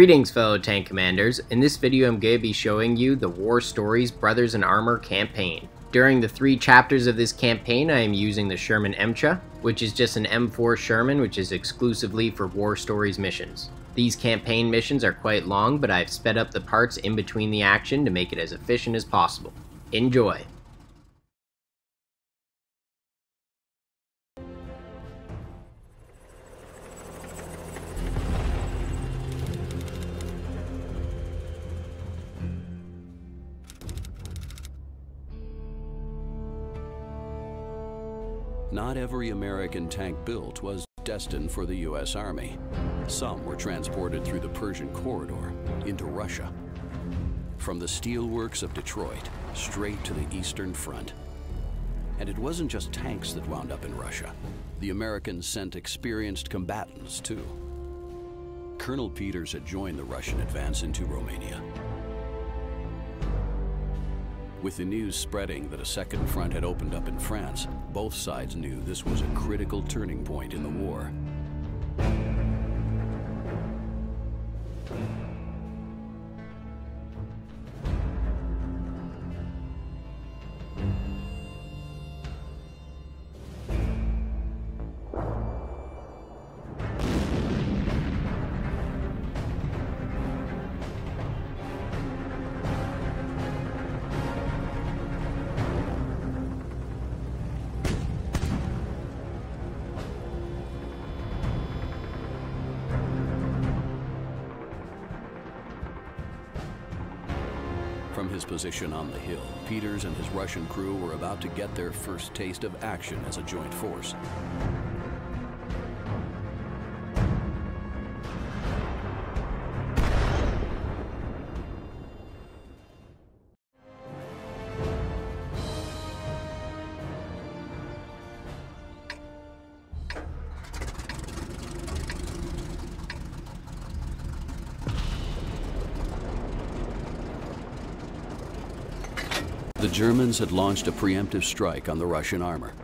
Greetings fellow tank commanders, in this video I'm going to be showing you the War Stories Brothers in Armor campaign. During the three chapters of this campaign I am using the Sherman Emcha, which is just an M4 Sherman which is exclusively for War Stories missions. These campaign missions are quite long but I've sped up the parts in between the action to make it as efficient as possible. Enjoy! Not every American tank built was destined for the U.S. Army. Some were transported through the Persian Corridor into Russia. From the steelworks of Detroit straight to the Eastern Front. And it wasn't just tanks that wound up in Russia. The Americans sent experienced combatants, too. Colonel Peters had joined the Russian advance into Romania. With the news spreading that a second front had opened up in France, both sides knew this was a critical turning point in the war. His position on the hill, Peters and his Russian crew were about to get their first taste of action as a joint force. The Germans had launched a preemptive strike on the Russian armor.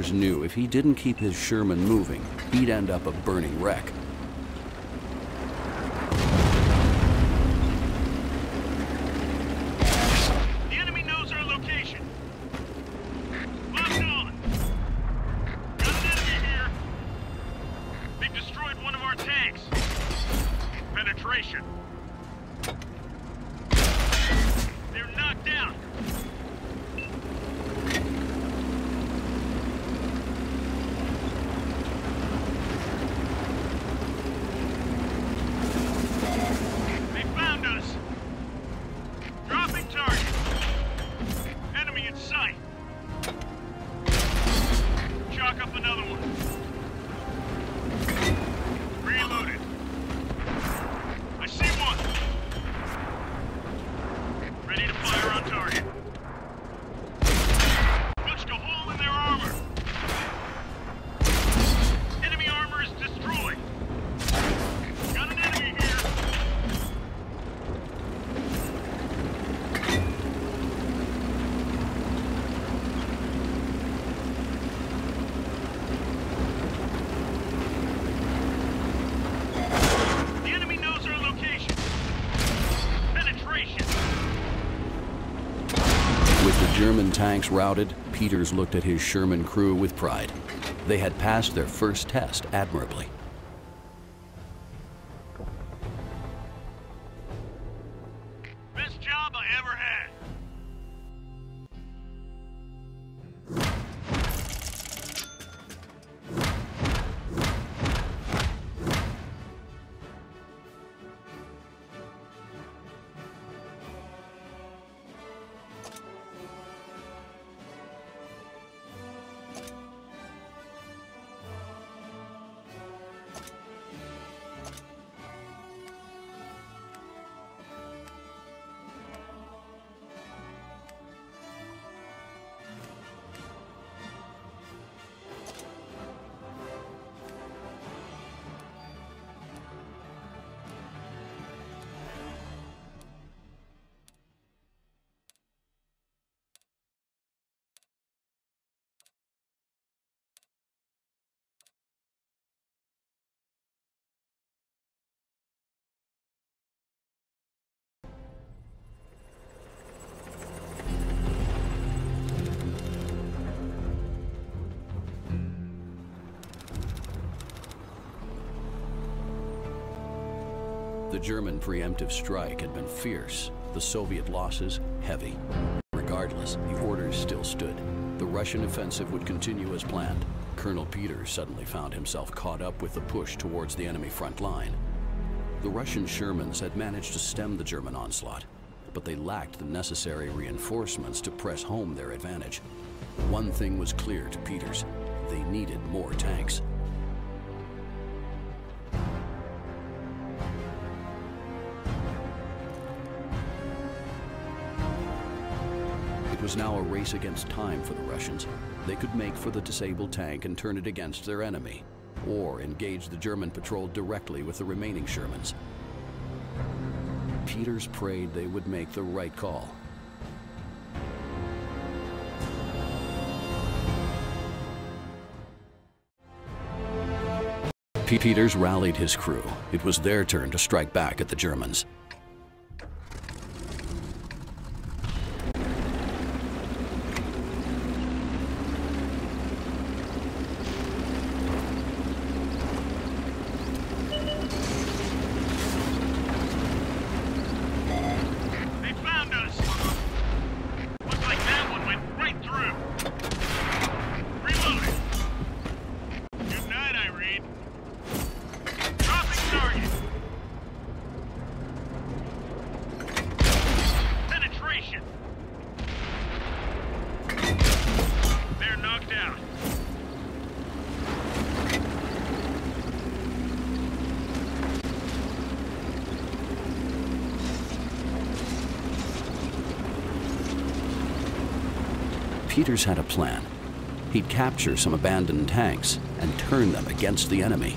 Peters knew if he didn't keep his Sherman moving, he'd end up a burning wreck. German tanks routed, Peters looked at his Sherman crew with pride. They had passed their first test admirably. The German preemptive strike had been fierce, the Soviet losses heavy. Regardless, the orders still stood. The Russian offensive would continue as planned. Colonel Peters suddenly found himself caught up with the push towards the enemy front line. The Russian Shermans had managed to stem the German onslaught, but they lacked the necessary reinforcements to press home their advantage. One thing was clear to Peters they needed more tanks. Was now a race against time for the Russians. They could make for the disabled tank and turn it against their enemy, or engage the German patrol directly with the remaining Shermans. Peters prayed they would make the right call. Peters rallied his crew. It was their turn to strike back at the Germans. Out. Peters had a plan. He'd capture some abandoned tanks and turn them against the enemy.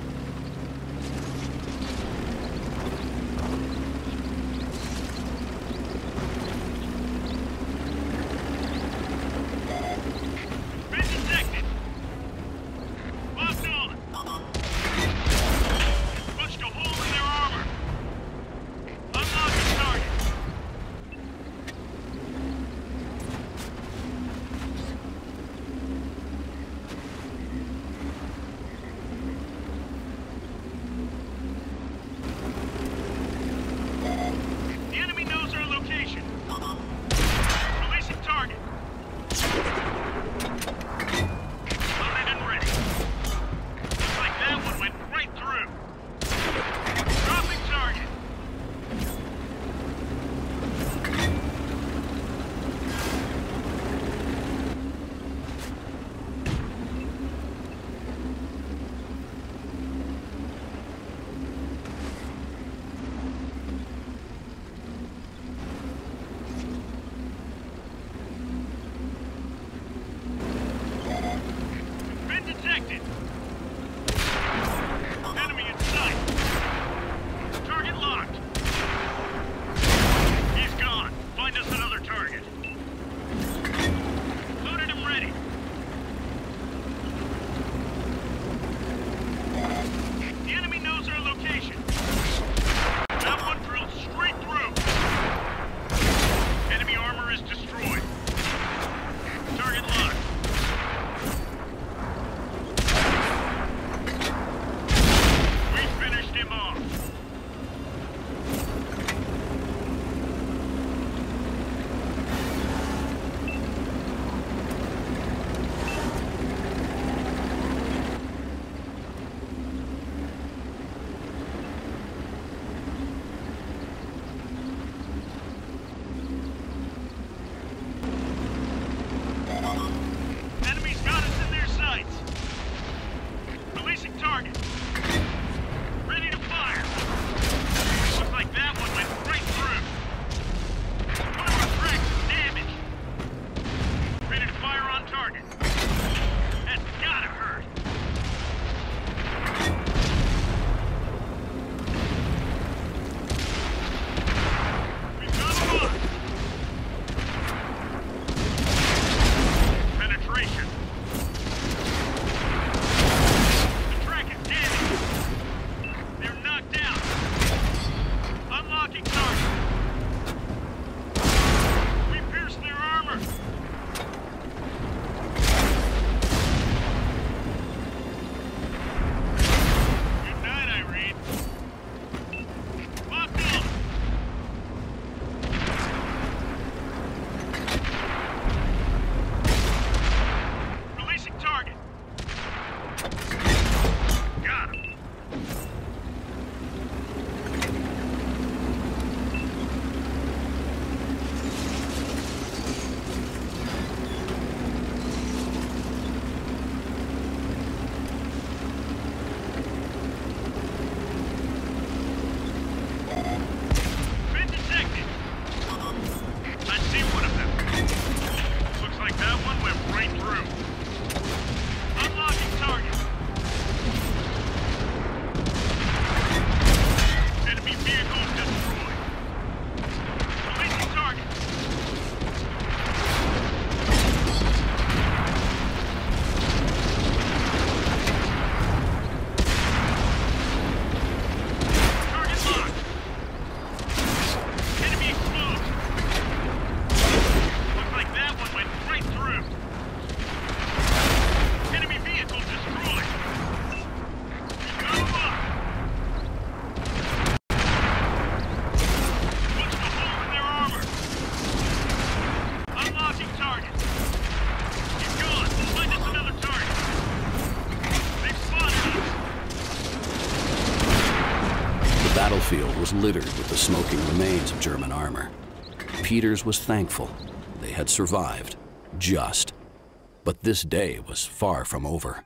Battlefield was littered with the smoking remains of German armor. Peters was thankful they had survived, just. But this day was far from over.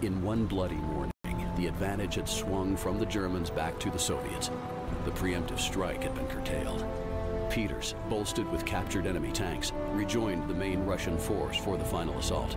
In one bloody morning, the advantage had swung from the Germans back to the Soviets. The preemptive strike had been curtailed. Peters, bolstered with captured enemy tanks, rejoined the main Russian force for the final assault.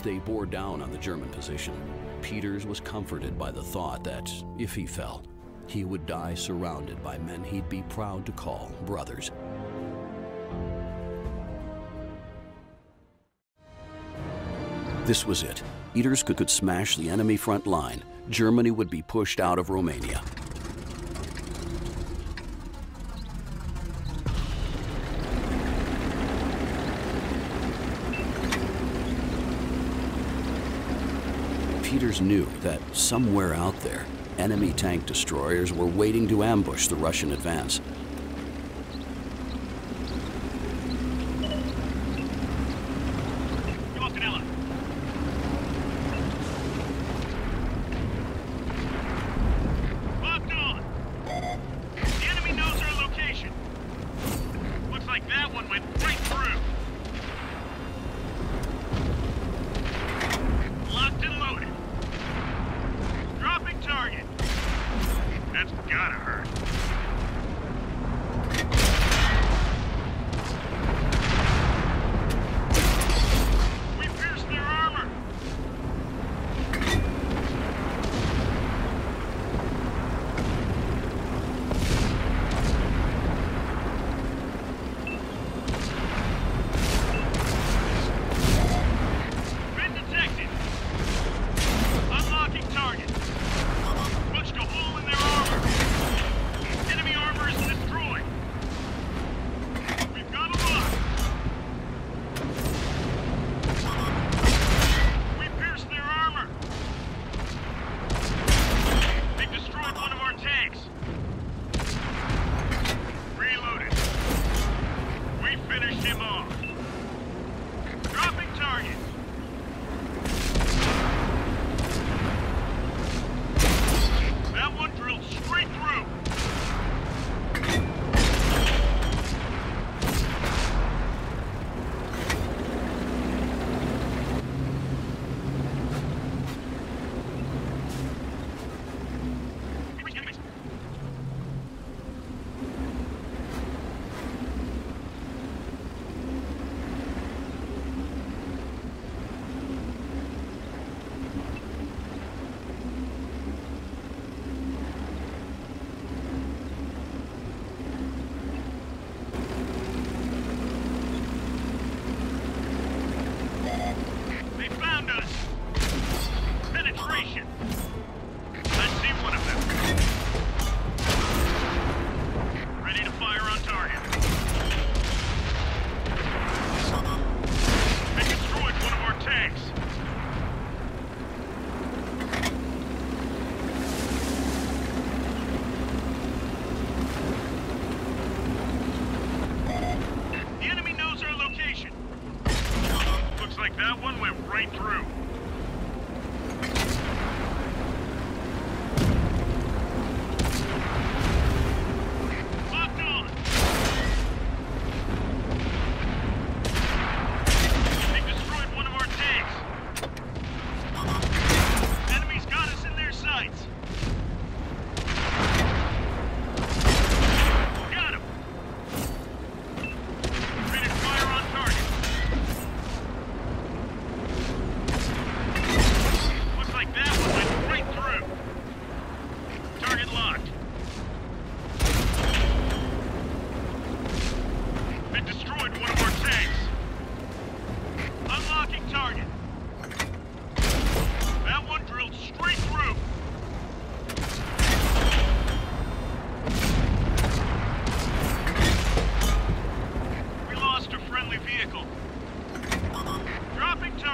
As they bore down on the German position, Peters was comforted by the thought that, if he fell, he would die surrounded by men he'd be proud to call brothers. This was it. Peters could, could smash the enemy front line. Germany would be pushed out of Romania. Peters knew that somewhere out there, enemy tank destroyers were waiting to ambush the Russian advance. Come on, Canella. Locked on. The enemy knows our location. Looks like that one went right through. Locked and loaded. Dropping target. That's gotta hurt.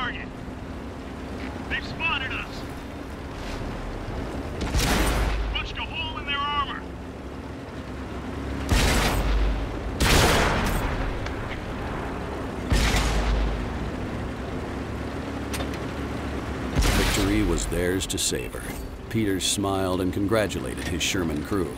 Target. They've spotted us. Punched a hole in their armor. Victory was theirs to savor. Peters smiled and congratulated his Sherman crew.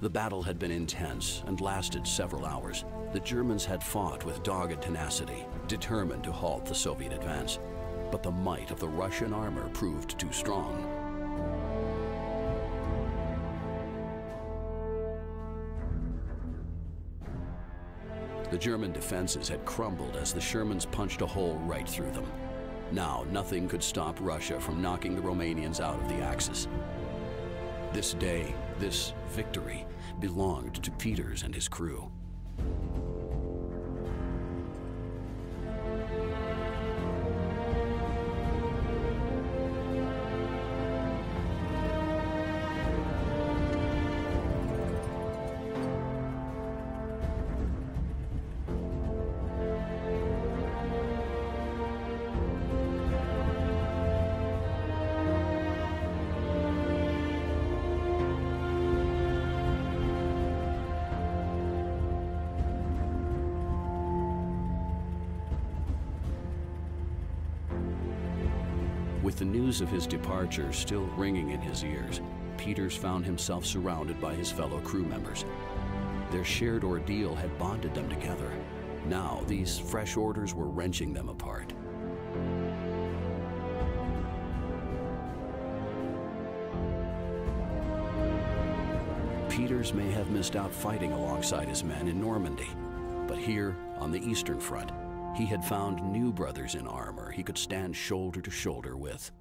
The battle had been intense and lasted several hours. The Germans had fought with dogged tenacity, determined to halt the Soviet advance. But the might of the Russian armor proved too strong. The German defenses had crumbled as the Shermans punched a hole right through them. Now, nothing could stop Russia from knocking the Romanians out of the Axis. This day, this victory, belonged to Peters and his crew. With the news of his departure still ringing in his ears, Peters found himself surrounded by his fellow crew members. Their shared ordeal had bonded them together. Now, these fresh orders were wrenching them apart. Peters may have missed out fighting alongside his men in Normandy, but here, on the Eastern Front, he had found new brothers in armor he could stand shoulder to shoulder with.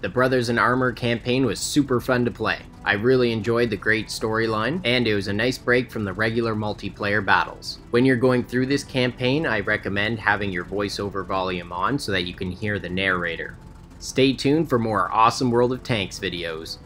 The Brothers in Armor campaign was super fun to play. I really enjoyed the great storyline, and it was a nice break from the regular multiplayer battles. When you're going through this campaign, I recommend having your voiceover volume on so that you can hear the narrator. Stay tuned for more awesome World of Tanks videos.